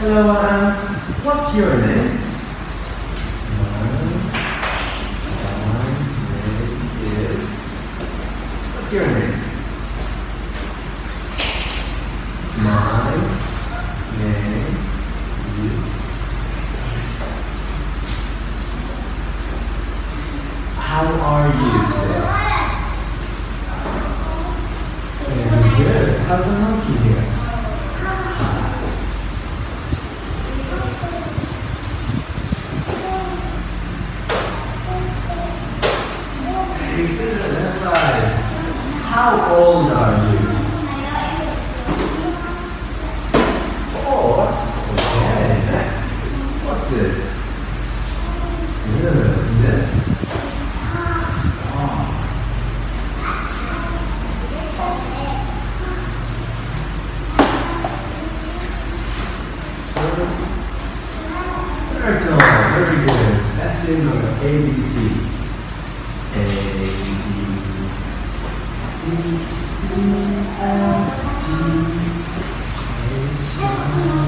Hello. What's your name? My name is. What's your name? My name is. How are you today? Good. How's the monkey here? How old are you? Four. Okay. Next. What's this? Good. This. Oh. Circle. Very good. That's symbol of A 베이비 우아지 대신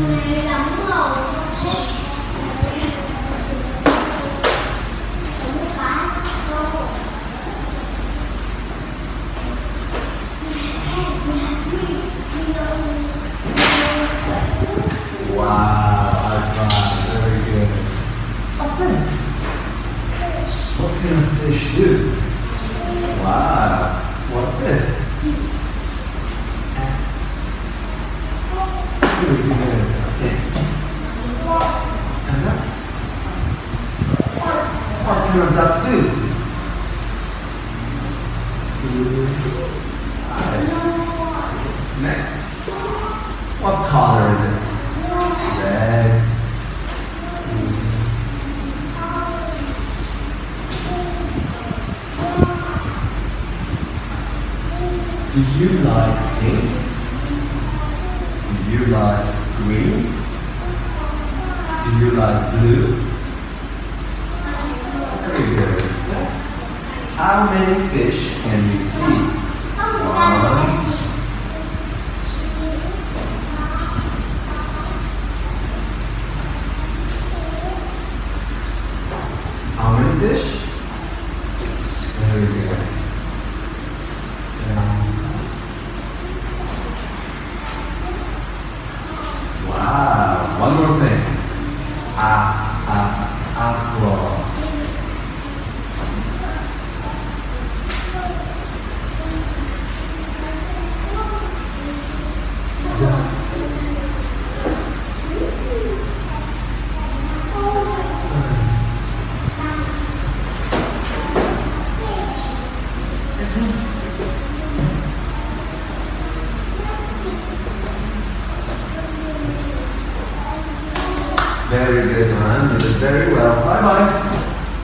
can fish do? Wow. What's this? And that? Five. Next. What color is it? Do you like pink? Do you like green? Do you like blue? Very good. How many fish can you see? One, How many fish? Very good. Wow. One more thing. Ah, ah, aqua. Very good, man. You did very well. Bye bye.